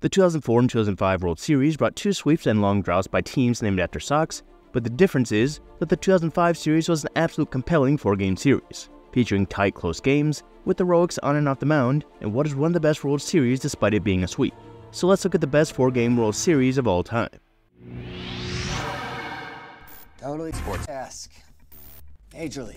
The 2004 and 2005 World Series brought two sweeps and long droughts by teams named after Sox, but the difference is that the 2005 series was an absolute compelling four game series, featuring tight, close games, with heroics on and off the mound, and what is one of the best World Series despite it being a sweep. So let's look at the best four game World Series of all time. Totally sports. Ask. Major League.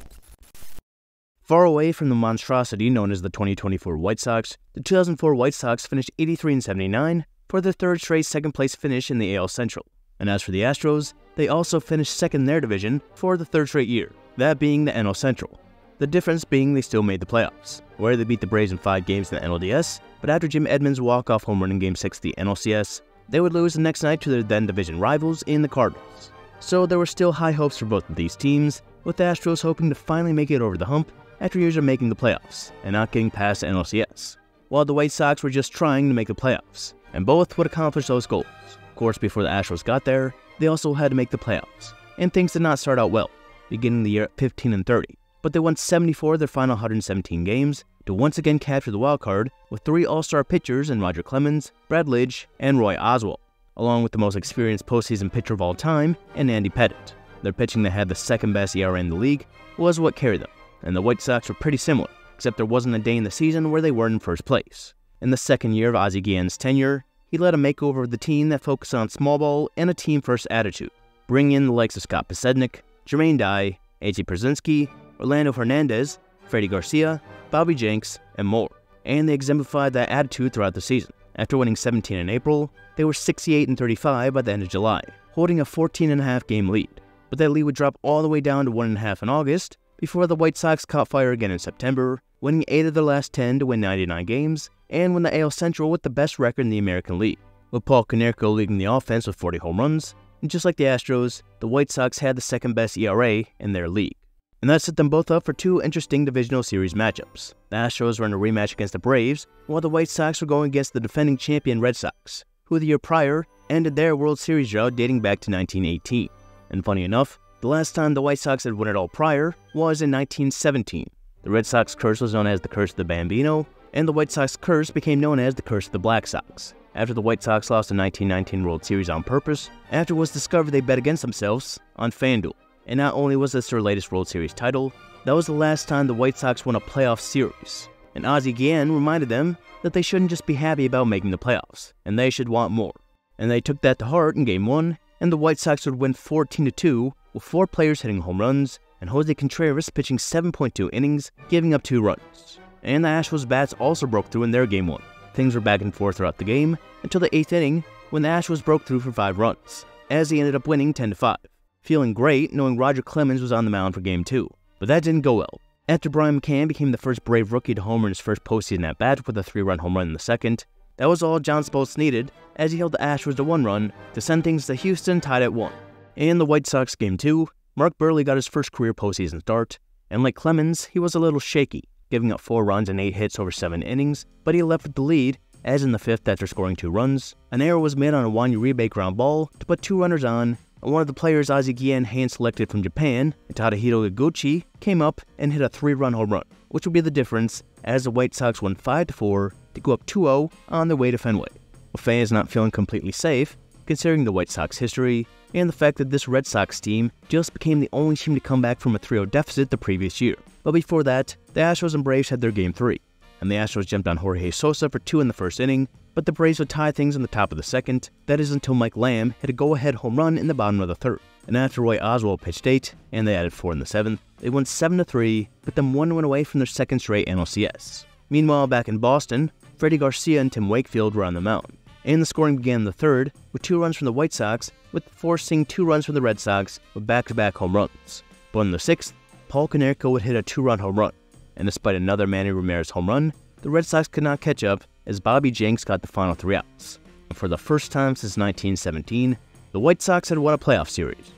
Far away from the monstrosity known as the 2024 White Sox, the 2004 White Sox finished 83 and 79 for their third straight second place finish in the AL Central. And as for the Astros, they also finished second in their division for the third straight year, that being the NL Central. The difference being they still made the playoffs, where they beat the Braves in five games in the NLDS, but after Jim Edmonds' walk-off home run in Game 6 of the NLCS, they would lose the next night to their then division rivals in the Cardinals. So there were still high hopes for both of these teams, with the Astros hoping to finally make it over the hump after years of making the playoffs and not getting past the NLCS, while the White Sox were just trying to make the playoffs, and both would accomplish those goals. Of course, before the Astros got there, they also had to make the playoffs, and things did not start out well, beginning the year at 15 and 30. But they won 74 of their final 117 games to once again capture the wild card with three All-Star pitchers in Roger Clemens, Brad Lidge, and Roy Oswalt, along with the most experienced postseason pitcher of all time, and Andy Pettitte. Their pitching that had the second best ERA in the league was what carried them and the White Sox were pretty similar, except there wasn't a day in the season where they weren't in first place. In the second year of Ozzie Guillen's tenure, he led a makeover of the team that focused on small ball and a team first attitude, bringing in the likes of Scott Podsednik, Jermaine Dye, A.J. Pierzynski, Orlando Hernandez, Freddie Garcia, Bobby Jenks, and more. And they exemplified that attitude throughout the season. After winning 17 in April, they were 68 and 35 by the end of July, holding a 14 and a half game lead. But that lead would drop all the way down to 1.5 in August, before the White Sox caught fire again in September, winning 8 of their last 10 to win 99 games, and win the AL Central with the best record in the American League, with Paul Konerko leading the offense with 40 home runs, and just like the Astros, the White Sox had the second best ERA in their league. And that set them both up for two interesting divisional series matchups. The Astros were in a rematch against the Braves, while the White Sox were going against the defending champion Red Sox, who the year prior ended their World Series drought dating back to 1918. And funny enough, the last time the White Sox had won it all prior was in 1917. The Red Sox curse was known as the Curse of the Bambino, and the White Sox curse became known as the Curse of the Black Sox. After the White Sox lost the 1919 World Series on purpose, after it was discovered they bet against themselves on FanDuel. And not only was this their latest World Series title, that was the last time the White Sox won a playoff series. And Ozzie Guillen reminded them that they shouldn't just be happy about making the playoffs, and they should want more. And they took that to heart in Game 1, and the White Sox would win 14 2 with four players hitting home runs and Jose Contreras pitching 7.2 innings, giving up two runs. And the Astros bats also broke through in their game one. Things were back and forth throughout the game until the eighth inning when the Astros broke through for five runs, as he ended up winning 10 5. Feeling great knowing Roger Clemens was on the mound for game two, but that didn't go well. After Brian McCann became the first Brave rookie to homer in his first postseason at bat with a three run home run in the second, that was all John Smoltz needed as he held the Astros to one run to send things to Houston tied at one. In the White Sox game two, Mark Buehrle got his first career postseason start, and like Clemens, he was a little shaky, giving up four runs and eight hits over seven innings, but he left with the lead, as in the fifth after scoring two runs. An error was made on a Juan Uribe ground ball to put two runners on, and one of the players Ozzie Guillen hand selected from Japan, Tadahito Iguchi, came up and hit a three-run home run, which would be the difference as the White Sox won 5-4 to go up 2-0 on their way to Fenway. With fans not feeling completely safe, considering the White Sox history, and the fact that this Red Sox team just became the only team to come back from a 3 0 deficit the previous year. But before that, the Astros and Braves had their game 3, and the Astros jumped on Jorge Sosa for 2 in the first inning, but the Braves would tie things in the top of the second, that is until Mike Lamb hit a go ahead home run in the bottom of the third. And after Roy Oswalt pitched 8, and they added 4 in the 7th, they won 7 3, but then one went away from their second straight NLCS. Meanwhile, back in Boston, Freddie Garcia and Tim Wakefield were on the mound and the scoring began in the third with two runs from the White Sox, with forcing two runs from the Red Sox with back-to-back home runs. But in the sixth, Paul Konerko would hit a two-run home run, and despite another Manny Ramirez home run, the Red Sox could not catch up as Bobby Jenks got the final three outs. For the first time since 1917, the White Sox had won a playoff series.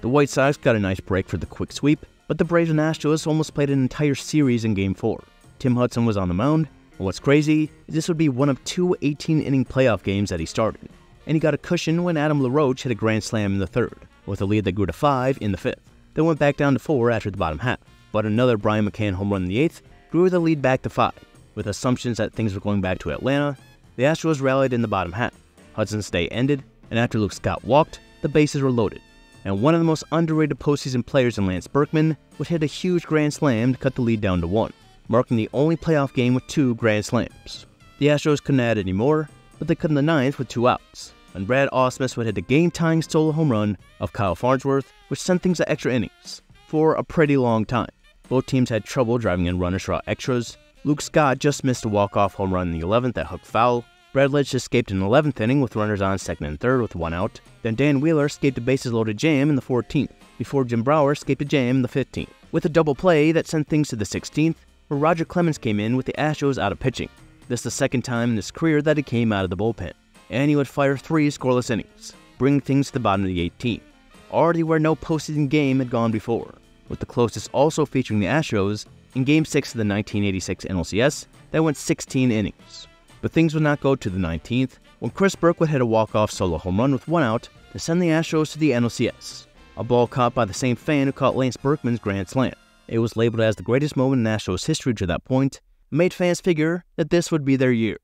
The White Sox got a nice break for the quick sweep, but the Braves and Astros almost played an entire series in Game 4. Tim Hudson was on the mound, What's crazy is this would be one of two 18 inning playoff games that he started, and he got a cushion when Adam LaRoche hit a grand slam in the third, with a lead that grew to five in the fifth. Then went back down to four after the bottom half, but another Brian McCann home run in the eighth grew the lead back to five. With assumptions that things were going back to Atlanta, the Astros rallied in the bottom half. Hudson's day ended, and after Luke Scott walked, the bases were loaded. And one of the most underrated postseason players in Lance Berkman would hit a huge grand slam to cut the lead down to one, marking the only playoff game with two grand slams. The Astros couldn't add any more, but they could in the ninth with two outs, and Brad Ausmus would hit the game-tying solo home run of Kyle Farnsworth, which sent things to extra innings for a pretty long time. Both teams had trouble driving in runners for extras. Luke Scott just missed a walk-off home run in the 11th that hooked foul, Brad Lidge escaped in the 11th inning with runners on second and third with one out. Then Dan Wheeler escaped a bases loaded jam in the 14th, before Jim Brower escaped a jam in the 15th. With a double play that sent things to the 16th, where Roger Clemens came in with the Astros out of pitching. This is the second time in his career that he came out of the bullpen, and he would fire three scoreless innings, bringing things to the bottom of the 18th, already where no postseason game had gone before, with the closest also featuring the Astros in Game 6 of the 1986 NLCS that went 16 innings. But things would not go to the 19th when Chris Burke would hit a walk-off solo home run with one out to send the Astros to the NLCS. A ball caught by the same fan who caught Lance Berkman's grand slam. It was labeled as the greatest moment in Astros history to that point, and made fans figure that this would be their year.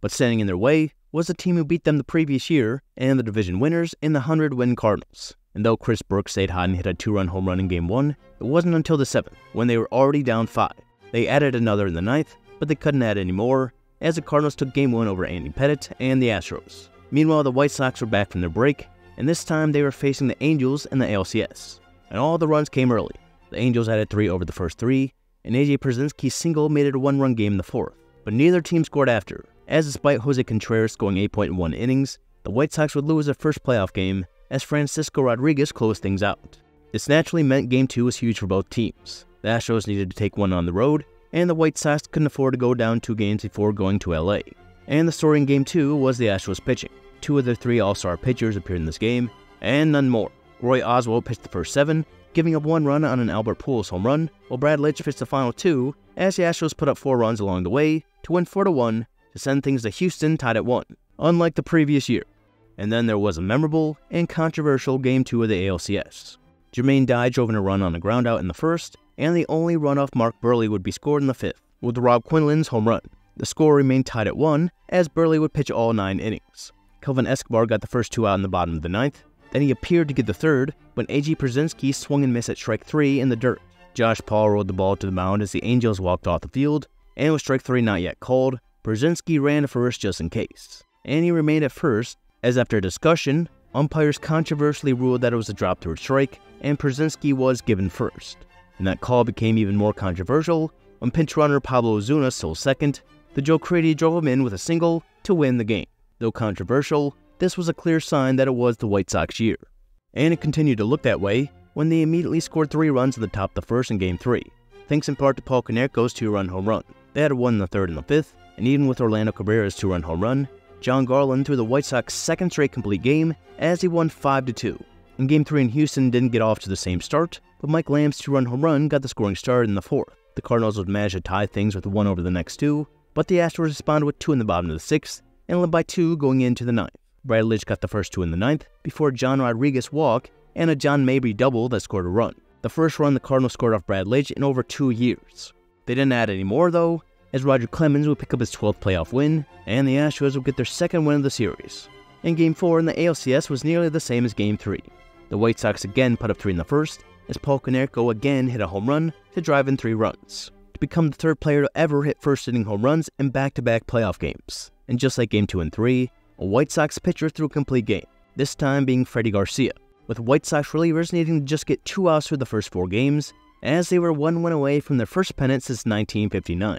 But standing in their way was the team who beat them the previous year and the division winners in the 100 win Cardinals. And though Chris Burke stayed hot and hit a two run home run in game one, it wasn't until the 7th, when they were already down 5. They added another in the ninth, but they couldn't add any more, as the Cardinals took game one over Andy Pettitte and the Astros. Meanwhile, the White Sox were back from their break, and this time they were facing the Angels and the ALCS. And all the runs came early. The Angels added three over the first three, and AJ Pierzynski's single made it a one run game in the fourth. But neither team scored after, as despite Jose Contreras going 8.1 innings, the White Sox would lose their first playoff game as Francisco Rodriguez closed things out. This naturally meant Game 2 was huge for both teams. The Astros needed to take one on the road, and the White Sox couldn't afford to go down two games before going to LA. And the story in Game 2 was the Astros pitching. Two of their three All Star pitchers appeared in this game, and none more. Roy Oswalt pitched the first seven, giving up one run on an Albert Pujols home run, while Brad Lidge pitched the final two, as the Astros put up four runs along the way to win 4 1 to send things to Houston tied at 1, unlike the previous year. And then there was a memorable and controversial Game 2 of the ALCS. Jermaine Dye drove in a run on a groundout in the first, and the only runoff Mark Buehrle would be scored in the fifth, with Robb Quinlan's home run. The score remained tied at 1, as Buehrle would pitch all nine innings. Kelvin Escobar got the first two out in the bottom of the ninth, then he appeared to get the third when A.J. Pierzynski swung and missed at strike three in the dirt. Josh Paul rolled the ball to the mound as the Angels walked off the field, and with strike three not yet called, Pierzynski ran first just in case. And he remained at first, as after a discussion, umpires controversially ruled that it was a drop third strike, and Pierzynski was given first and that call became even more controversial when pinch runner Pablo Ozuna stole second. The Joe Crede drove him in with a single to win the game. Though controversial, this was a clear sign that it was the White Sox year. And it continued to look that way when they immediately scored three runs at the top of the first in Game 3, thanks in part to Paul Konerko's two-run home run. They had one in the third and the fifth, and even with Orlando Cabrera's two-run home run, Jon Garland threw the White Sox second straight complete game as he won 5-2. In Game 3 in Houston didn't get off to the same start, but Mike Lamb's two run home run got the scoring start in the fourth. The Cardinals would manage to tie things with one over the next two, but the Astros responded with two in the bottom of the sixth and led by two going into the ninth. Brad Lidge got the first two in the ninth before John Rodriguez walk and a John Mabry double that scored a run. The first run the Cardinals scored off Brad Lidge in over two years. They didn't add any more though, as Roger Clemens would pick up his 12th playoff win, and the Astros would get their second win of the series. And Game 4 in the ALCS was nearly the same as Game 3. The White Sox again put up three in the first, as Paul Konerko again hit a home run to drive in three runs, to become the third player to ever hit first inning home runs in back to back playoff games. And just like Game 2 and 3, a White Sox pitcher threw a complete game, this time being Freddie Garcia, with White Sox relievers needing to just get two outs for the first four games, as they were one win away from their first pennant since 1959.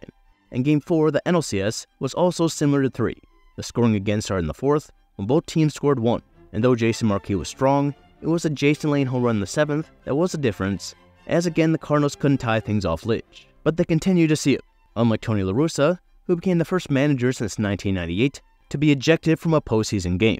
And Game 4 the NLCS was also similar to 3. The scoring again started in the fourth, when both teams scored one, and though Jason Marquis was strong, it was a Jason Lane home run in the seventh that was the difference, as again the Cardinals couldn't tie things off Lidge. But they continued to see it, unlike Tony La Russa, who became the first manager since 1998 to be ejected from a postseason game.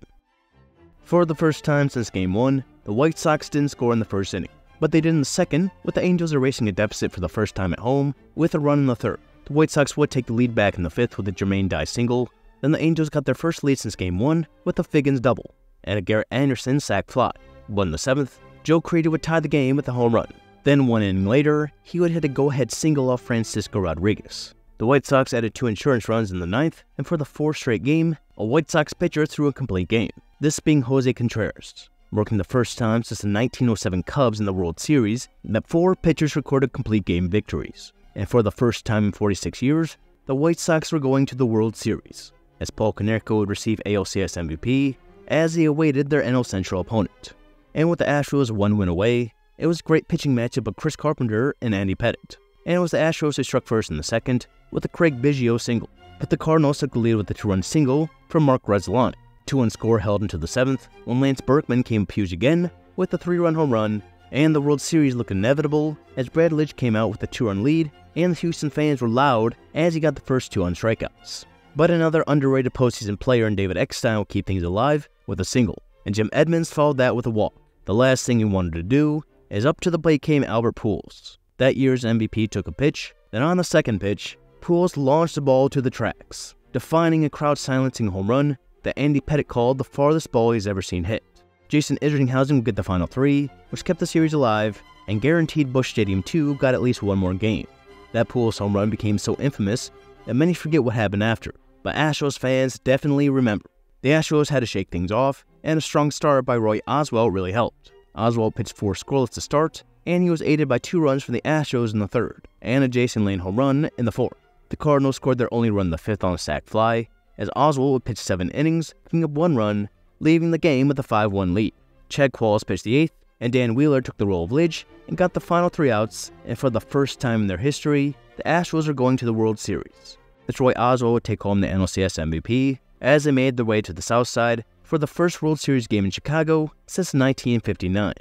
For the first time since Game 1, the White Sox didn't score in the first inning, but they did in the second, with the Angels erasing a deficit for the first time at home with a run in the third. The White Sox would take the lead back in the fifth with a Jermaine Dye single, then the Angels got their first lead since Game 1 with a Figgins double and a Garrett Anderson sac fly. But in the seventh, Joe Crede would tie the game with a home run. Then one inning later, he would hit a go-ahead single off Francisco Rodriguez. The White Sox added two insurance runs in the ninth, and for the fourth straight game, a White Sox pitcher threw a complete game, this being Jose Contreras, marking the first time since the 1907 Cubs in the World Series that four pitchers recorded complete game victories. And for the first time in 46 years, the White Sox were going to the World Series, as Paul Konerko would receive ALCS MVP as he awaited their NL Central opponent. And with the Astros one win away, it was a great pitching matchup of Chris Carpenter and Andy Pettitte. And it was the Astros who struck first in the second with a Craig Biggio single. But the Cardinals took the lead with a two-run single from Mark Grudzielanek. Two-run score held into the seventh when Lance Berkman came huge again with a three-run home run, and the World Series looked inevitable as Brad Lidge came out with a two-run lead, and the Houston fans were loud as he got the first two on strikeouts. But another underrated postseason player in David Eckstein will keep things alive with a single, and Jim Edmonds followed that with a walk. The last thing he wanted to do is up to the plate came Albert Pujols. That year's MVP took a pitch, then on the second pitch, Pujols launched the ball to the tracks, defining a crowd silencing home run that Andy Pettitte called the farthest ball he's ever seen hit. Jason Isringhausen would get the final three, which kept the series alive, and guaranteed Busch Stadium 2 got at least one more game. That Pujols home run became so infamous that many forget what happened after, but Astros fans definitely remember. The Astros had to shake things off, and a strong start by Roy Oswalt really helped. Oswalt pitched four scoreless to start, and he was aided by two runs from the Astros in the third, and a Jason Lane home run in the fourth. The Cardinals scored their only run in the fifth on a sac fly, as Oswalt would pitch seven innings, giving up one run, leaving the game with a 5-1 lead. Chad Qualls pitched the eighth, and Dan Wheeler took the role of Lidge and got the final three outs, and for the first time in their history, the Astros are going to the World Series. The Roy Oswalt would take home the NLCS MVP as they made their way to the South Side for the first World Series game in Chicago since 1959.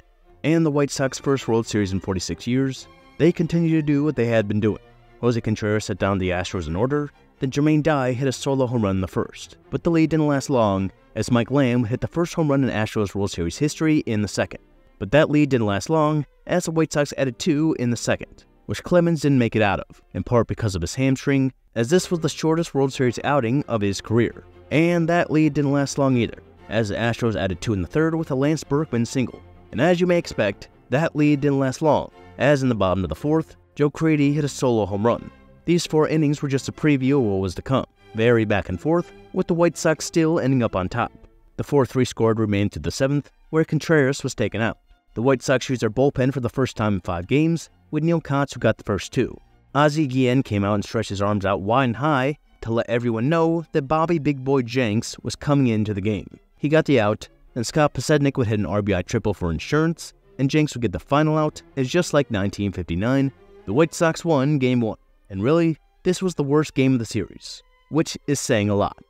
And the White Sox first World Series in 46 years, they continued to do what they had been doing. Jose Contreras set down the Astros in order, then Jermaine Dye hit a solo home run in the first. But the lead didn't last long, as Mike Lamb hit the first home run in Astros World Series history in the second. But that lead didn't last long, as the White Sox added two in the second, which Clemens didn't make it out of, in part because of his hamstring, as this was the shortest World Series outing of his career. And that lead didn't last long either, as the Astros added two in the third with a Lance Berkman single. And as you may expect, that lead didn't last long, as in the bottom of the fourth, Joe Crede hit a solo home run. These four innings were just a preview of what was to come, very back and forth, with the White Sox still ending up on top. The 4-3 scored remained to the seventh, where Contreras was taken out. The White Sox used their bullpen for the first time in five games, with Neal Cotts who got the first two. Ozzie Guillen came out and stretched his arms out wide and high to let everyone know that Bobby Big Boy Jenks was coming into the game. He got the out, and Scott Podsednik would hit an RBI triple for insurance, and Jenks would get the final out, as just like 1959, the White Sox won Game 1. And really, this was the worst game of the series, which is saying a lot.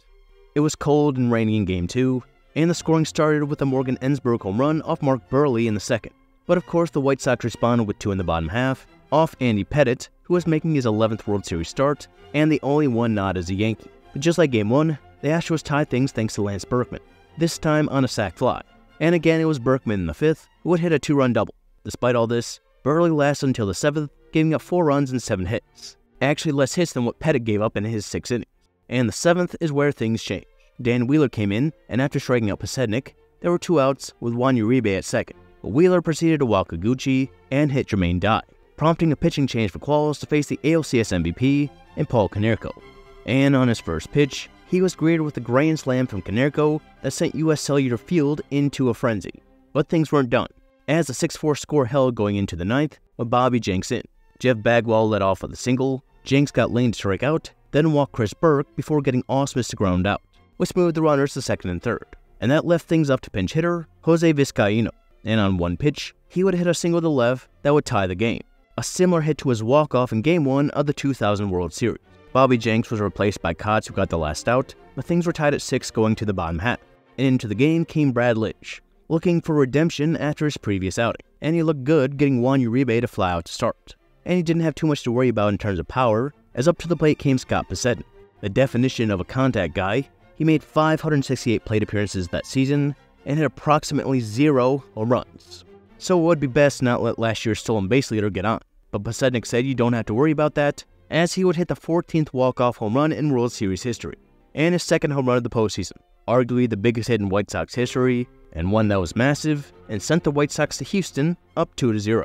It was cold and rainy in Game 2, and the scoring started with a Morgan Ensberg home run off Mark Buehrle in the second. But of course, the White Sox responded with two in the bottom half, off Andy Pettitte, who was making his 11th World Series start, and the only one not as a Yankee. But just like Game 1, the Astros tied things thanks to Lance Berkman, this time on a sac fly. And again, it was Berkman in the fifth who would hit a two-run double. Despite all this, Buehrle lasted until the seventh, giving up four runs and seven hits. Actually less hits than what Pettitte gave up in his six innings. And the seventh is where things changed. Dan Wheeler came in, and after striking out Podsednik, there were two outs with Juan Uribe at second. But Wheeler proceeded to walk Iguchi and hit Jermaine Dye, prompting a pitching change for Qualls to face the ALCS MVP and Paul Konerko. And on his first pitch, he was greeted with a grand slam from Konerko that sent US Cellular Field into a frenzy. But things weren't done, as the 6-4 score held going into the ninth with Bobby Jenks in. Jeff Bagwell led off with a single, Jenks got Lane to strike out, then walked Chris Burke before getting Ausmus to ground out, which moved the runners to second and third. And that left things up to pinch hitter Jose Vizcaino. And on one pitch, he would hit a single to left that would tie the game. A similar hit to his walk-off in Game 1 of the 2000 World Series. Bobby Jenks was replaced by Cotts who got the last out, but things were tied at 6 going to the bottom half. And into the game came Brad Lidge, looking for redemption after his previous outing. And he looked good getting Juan Uribe to fly out to start. And he didn't have too much to worry about in terms of power, as up to the plate came Scott Podsednik. The definition of a contact guy, he made 568 plate appearances that season and hit approximately zero home runs. So it would be best not let last year's stolen base leader get on. But Podsednik said you don't have to worry about that, as he would hit the 14th walk-off home run in World Series history, and his second home run of the postseason, arguably the biggest hit in White Sox history, and one that was massive, and sent the White Sox to Houston up 2-0.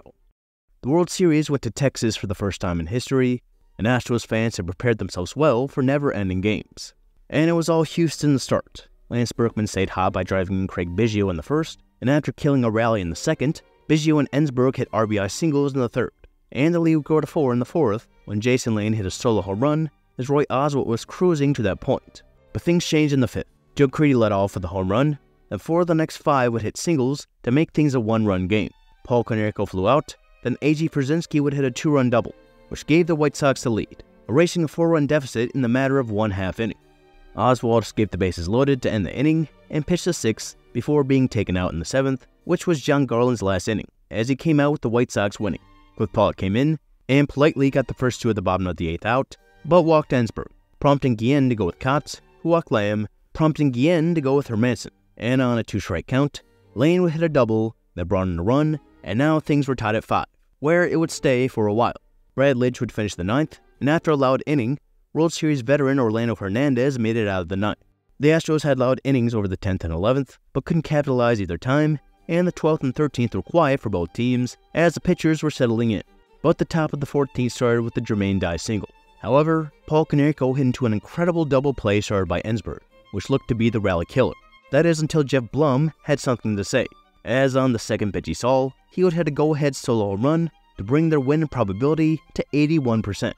The World Series went to Texas for the first time in history, and Astros fans had prepared themselves well for never ending games. And it was all Houston to start. Lance Berkman stayed hot by driving in Craig Biggio in the first, and after killing a rally in the second, Biggio and Ensberg hit RBI singles in the third, and the lead go to four in the fourth when Jason Lane hit a solo home run as Roy Oswalt was cruising to that point. But things changed in the fifth. Joe Crede led off with a home run, and four of the next five would hit singles to make things a one-run game. Paul Konerko flew out, then A.J. Pierzynski would hit a two-run double, which gave the White Sox the lead, erasing a four-run deficit in the matter of one half inning. Oswalt escaped the bases loaded to end the inning and pitched the sixth before being taken out in the seventh, which was Jon Garland's last inning, as he came out with the White Sox winning. Cliff came in and politely got the first two at the bottom of the eighth out, but walked Ensberg, prompting Guillen to go with Cotts, who walked Lamb, prompting Guillen to go with Hermanson. And on a two-strike count, Lane would hit a double that brought in a run, and now things were tied at five, where it would stay for a while. Brad Lidge would finish the ninth, and after a loud inning, World Series veteran Orlando Hernandez made it out of the ninth. The Astros had loud innings over the 10th and 11th, but couldn't capitalize either time, and the 12th and 13th were quiet for both teams as the pitchers were settling in. But the top of the 14th started with the Jermaine Dye single. However, Paul Konerko hit into an incredible double play started by Ensberg, which looked to be the rally killer. That is until Jeff Blum had something to say, as on the second pitch he saw, he would hit a go-ahead solo run to bring their win probability to 81%.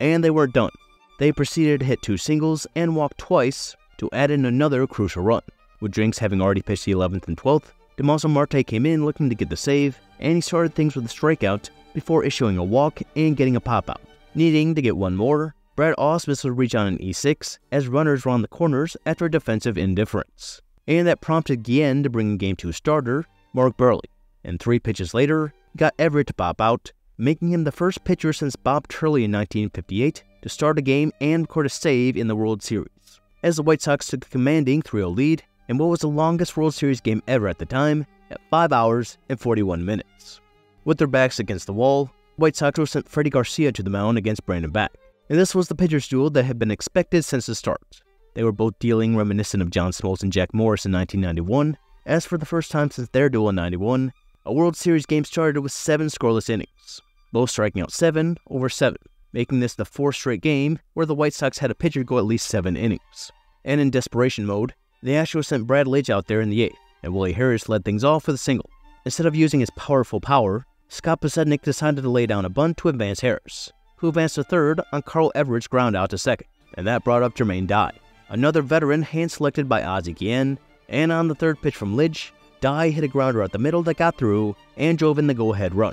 And they weren't done. They proceeded to hit two singles and walk twice to add in another crucial run. With Jenks having already pitched the 11th and 12th, Damaso Marte came in looking to get the save, and he started things with a strikeout before issuing a walk and getting a pop out. Needing to get one more, Brad Ausmus would reach on an E6 as runners round the corners after a defensive indifference. And that prompted Guillen to bring in Game 2 starter, Mark Buehrle. And three pitches later, got Everett to pop out, making him the first pitcher since Bob Turley in 1958 to start a game and record a save in the World Series. As the White Sox took a commanding 3-0 lead in what was the longest World Series game ever at the time, at 5 hours and 41 minutes. With their backs against the wall, White Sox sent Freddie Garcia to the mound against Brandon Backe, and this was the pitcher's duel that had been expected since the start. They were both dealing reminiscent of John Smoltz and Jack Morris in 1991, as for the first time since their duel in 91, a World Series game started with seven scoreless innings, both striking out seven over seven making this the fourth straight game where the White Sox had a pitcher go at least seven innings. And in desperation mode, the Astros sent Brad Lidge out there in the eighth, and Willie Harris led things off with a single. Instead of using his powerful power, Scott Podsednik decided to lay down a bunt to advance Harris, who advanced to third on Carl Everett's ground out to second, and that brought up Jermaine Dye, another veteran hand-selected by Ozzie Guillen, and on the third pitch from Lidge, Dye hit a grounder at the middle that got through and drove in the go-ahead run.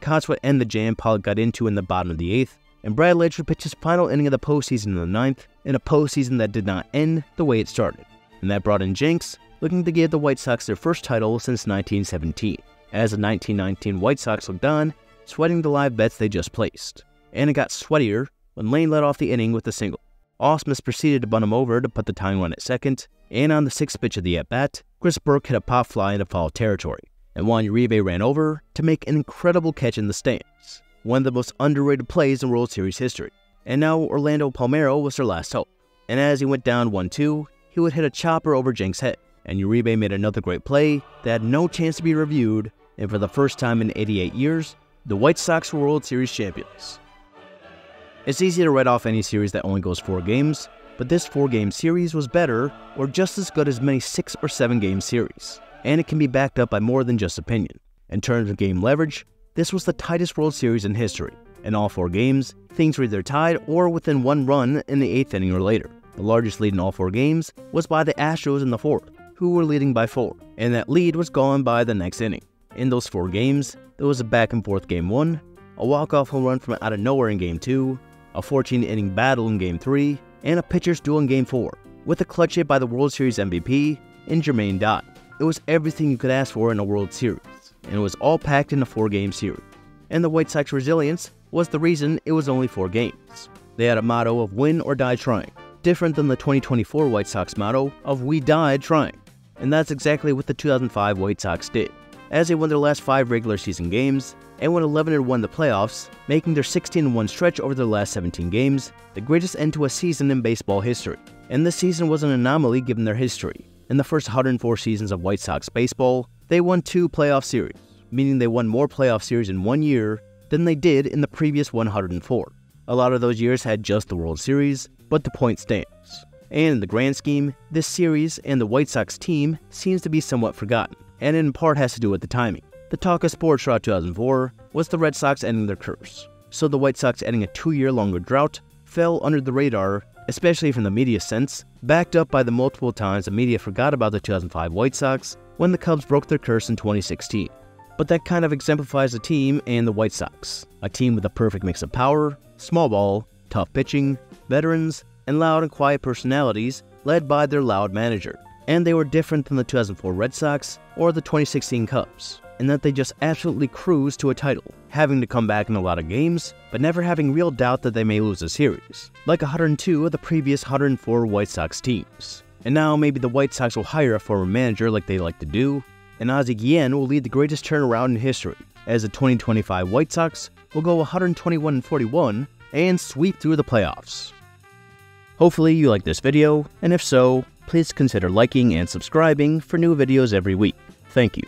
Cotts would end the jam Politte got into in the bottom of the eighth, and Brad Lidge would pitch his final inning of the postseason in the ninth, in a postseason that did not end the way it started. And that brought in Jenks, looking to give the White Sox their first title since 1917, as the 1919 White Sox looked on, sweating the live bets they just placed. And it got sweatier when Lane led off the inning with a single. Ausmus proceeded to bunt him over to put the tying run at second, and on the sixth pitch of the at-bat, Chris Burke hit a pop fly into foul territory, and Juan Uribe ran over to make an incredible catch in the stands one of the most underrated plays in World Series history. And now Orlando Palmeiro was their last hope. And as he went down 1-2, he would hit a chopper over Jenks' head. And Uribe made another great play that had no chance to be reviewed, and for the first time in 88 years, the White Sox were World Series champions. It's easy to write off any series that only goes four games, but this four game series was better or just as good as many six or seven game series, and it can be backed up by more than just opinion. In terms of game leverage, this was the tightest World Series in history. In all four games, things were either tied or within one run in the eighth inning or later. The largest lead in all four games was by the Astros in the fourth, who were leading by four, and that lead was gone by the next inning. In those four games, there was a back and forth game one, a walk-off home run from out of nowhere in game two, a 14-inning battle in game three, and a pitcher's duel in game four, with a clutch hit by the World Series MVP in Jermaine Dye. It was everything you could ask for in a World Series and it was all packed in a four game series. And the White Sox resilience was the reason it was only four games. They had a motto of win or die trying, different than the 2024 White Sox motto of we died trying. And that's exactly what the 2005 White Sox did, as they won their last five regular season games and went 11 1 the playoffs, making their 16 1 stretch over their last 17 games the greatest end to a season in baseball history. And this season was an anomaly given their history. In the first 104 seasons of White Sox baseball, they won two playoff series, meaning they won more playoff series in one year than they did in the previous 104. A lot of those years had just the World Series, but the point stands. And in the grand scheme, this series and the White Sox team seems to be somewhat forgotten, and in part has to do with the timing. The talk of sports throughout 2004 was the Red Sox ending their curse, so the White Sox ending a two year longer drought fell under the radar, especially from the media sense, backed up by the multiple times the media forgot about the 2005 White Sox when the Cubs broke their curse in 2016. But that kind of exemplifies the team and the White Sox a team with a perfect mix of power, small ball, tough pitching, veterans, and loud and quiet personalities led by their loud manager. And they were different than the 2004 Red Sox or the 2016 Cubs, in that they just absolutely cruised to a title, having to come back in a lot of games, but never having real doubt that they may lose a series, like 102 of the previous 104 White Sox teams. And now maybe the White Sox will hire a former manager like they like to do, and Ozzie Guillen will lead the greatest turnaround in history, as the 2025 White Sox will go 121 41 and sweep through the playoffs. Hopefully you like this video, and if so, please consider liking and subscribing for new videos every week. Thank you.